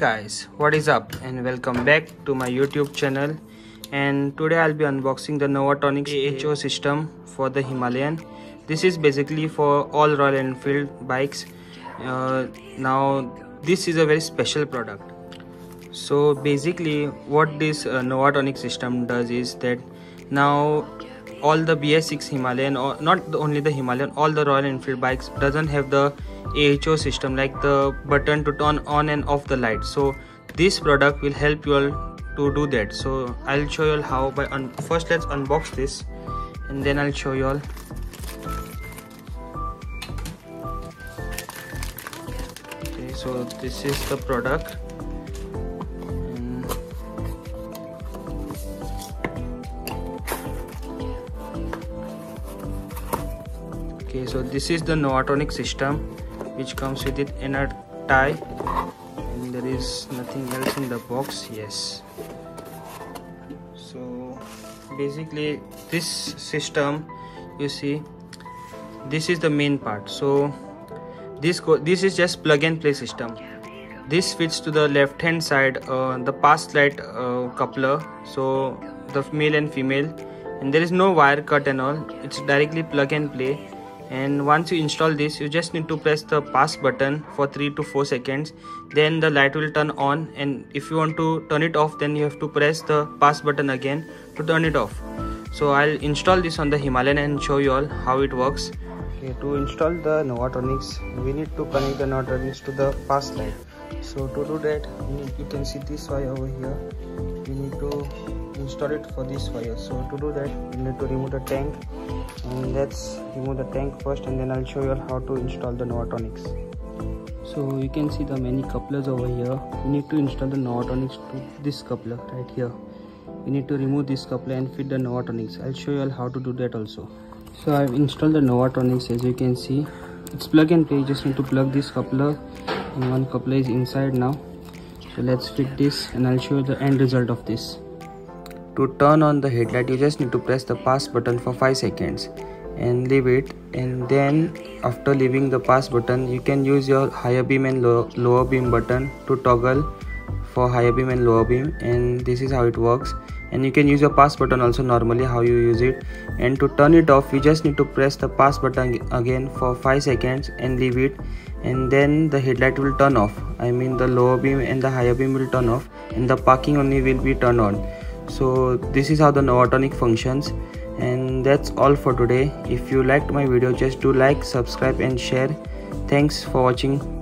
guys what is up? And welcome back to my youtube channel. And today i'll be unboxing the novatonic aho system for the himalayan. This is basically for all royal enfield bikes. Uh, now this is a very special product. So basically what this uh, novatronic system does is that now all the BS6 Himalayan or not only the Himalayan all the Royal Enfield bikes doesn't have the AHO system like the button to turn on and off the light. So this product will help you all to do that. So I'll show you all how by first let's unbox this and then I'll show you all. Okay so this is the product okay so this is the novatronic system which comes with it inner tie and there is nothing else in the box yes. So basically this system you see this is the main part. So this this is just plug and play system. This fits to the left hand side uh, the pass light uh, coupler so the male and female and there is no wire cut and all. It's directly plug and play and once you install this you just need to press the pass button for 3 to 4 seconds. Then the light will turn on and if you want to turn it off then you have to press the pass button again to turn it off. So i'll install this on the himalayan and show you all how it works. Okay, to install the novatronix we need to connect the novatronix to the pass light. So to do that you, can see this wire over here we need to install it for this wire so to do that we need to remove the tank. And let's remove the tank first and then I'll show you all how to install the Novatronix so you can see the many couplers over here. You need to install the Novatronix to this coupler right here. You need to remove this coupler and fit the Novatronix I'll show you all how to do that also. So I've installed the Novatronix as you can see. It's plug and play. You just need to plug this coupler and one coupler is inside now so let's fit this and I'll show you the end result of this. To turn on the headlight you just need to press the pass button for 5 seconds and leave it. And then after leaving the pass button you can use your higher beam and low, lower beam button to toggle for higher beam and lower beam. And this is how it works. And you can use your pass button also normally how you use it. And to turn it off you just need to press the pass button again for 5 seconds and leave it. And then the headlight will turn off i mean the lower beam and the higher beam will turn off and the parking only will be turned on. So this is how the novatronic functions and that's all for today. If you liked my video just do like subscribe and share. Thanks for watching